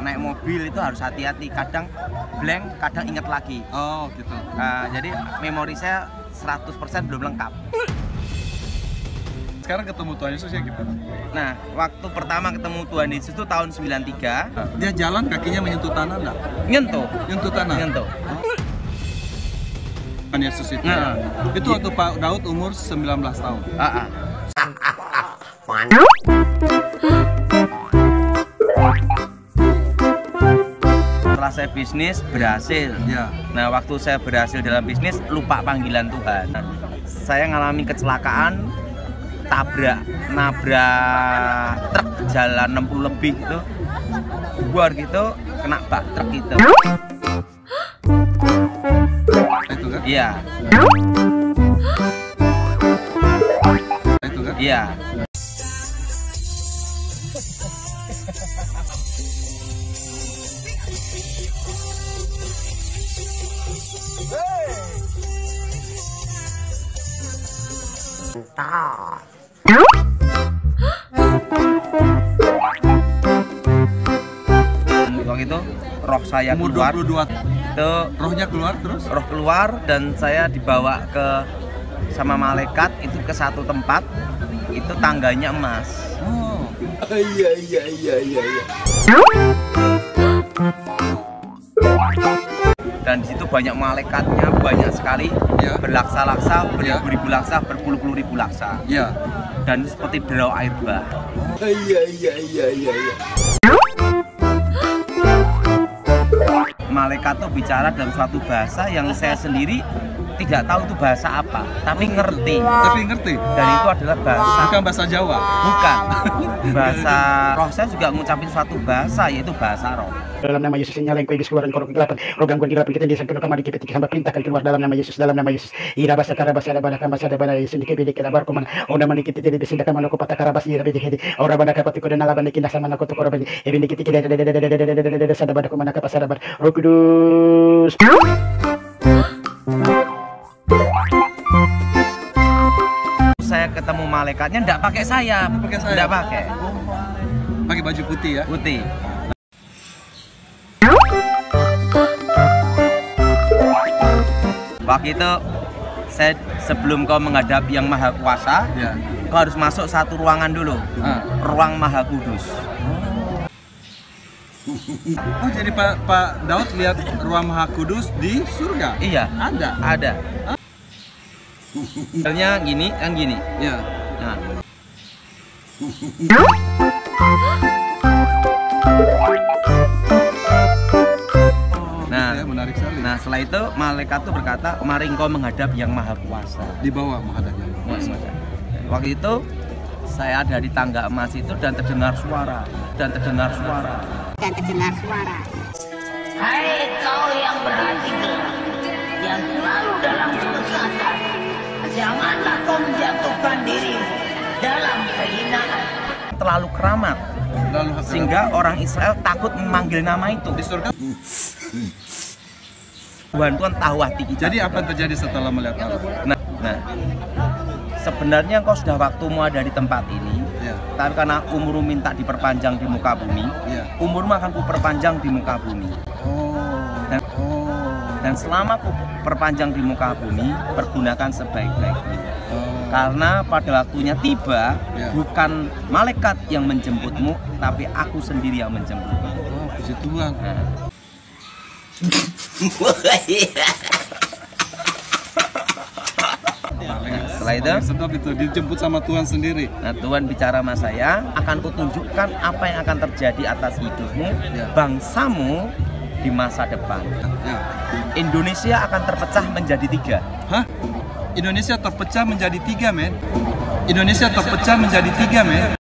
naik mobil itu harus hati-hati. Kadang blank, kadang ingat lagi. Oh gitu. Uh, jadi memori saya 100% belum lengkap. Sekarang ketemu Tuhan Yesus ya gimana? Nah, waktu pertama ketemu Tuhan Yesus itu tahun 93, Dia jalan kakinya menyentuh tanah enggak? nyentuh, Nyentuh tanah. nyentuh. Tuhan Yesus itu. Nah. ya. Itu waktu Pak Daud umur 19 tahun. Ah, ah. Setelah saya bisnis berhasil. Ya. Nah, waktu saya berhasil dalam bisnis lupa panggilan Tuhan. Saya ngalami kecelakaan tabrak nabrak truk jalan 60 lebih gitu. Buar gitu kena bak truk gitu. Itu kan? Iya, Itu kan? iya. Waktu itu roh saya Umur keluar, 22 itu rohnya keluar terus? roh keluar dan saya dibawa ke sama malaikat itu ke satu tempat. Itu tangganya emas. Oh. Dan di situ banyak malaikatnya banyak sekali Ya. berlaksa-laksa Ya. beribu-ribu laksa berpuluh-puluh ribu laksa Iya. dan itu seperti derau air bah malaikat tuh bicara dalam suatu bahasa yang saya sendiri tidak tahu itu bahasa apa tapi ngerti Tapi ngerti? dan itu adalah bahasa Bukan bahasa Jawa. bukan bahasa roh saya juga ngucapin suatu bahasa yaitu bahasa roh dalam nama Yesus nyalain iblis keluar kau kegelapan roh gangguan kegelapan kita di samping kamar dikipet hamba perintahkan keluar dalam nama Yesus dalam nama Yesus ira basa karabas ada bana kama sada bana Yesus dikit abar kuman ona mani kita jadi besinda kama nako pata karabas ira bedi hedi ora bana kapati kodan ala bana kinda sama nako to korban ibin dikit kita sada bana kuman naka pasada bar roh kudus saya malaikatnya enggak pakai sayap enggak pakai Pakai baju putih ya. putih waktu itu saya sebelum kau menghadap yang maha kuasa Ya. kau harus masuk satu ruangan dulu Ah. ruang maha kudus Oh jadi Pak Pak Daud lihat ruang Maha Kudus di surga? iya Ada. ada Misalnya gini kan gini Ya. Nah Nah. ya, menarik sekali. Nah setelah itu malaikat itu berkata, mari engkau menghadap yang maha kuasa. di bawah menghadapnya. Waktu itu saya ada di tangga emas itu dan terdengar suara dan terdengar suara. dan terdengar suara. Hai kau yang berhati yang selalu dalam kesesatan, janganlah kau menjatuhkan. Terlalu keramat Lalu sehingga orang Israel takut memanggil nama itu. di surga. Tuhan Tuhan tahu hati kita. Jadi apa yang terjadi setelah melihat Allah? nah, nah sebenarnya engkau sudah waktumu ada di tempat ini. Ya. Tapi karena umurmu minta diperpanjang di muka bumi, Ya. umurmu akan kuperpanjang di muka bumi. Dan- selama ku perpanjang di muka bumi, pergunakan sebaik-baiknya. Karena pada waktunya tiba, Ya. bukan malaikat yang menjemputmu, tapi aku sendiri yang menjemputmu. Oh, puji Tuhan. Nah, setelah itu, sedap itu dijemput sama Tuhan sendiri. nah, Tuhan bicara sama saya, akan kutunjukkan apa yang akan terjadi atas hidupmu, Ya. bangsamu di masa depan. Ya. Indonesia akan terpecah menjadi tiga. Hah? Indonesia terpecah menjadi tiga, men. Indonesia terpecah menjadi tiga, men.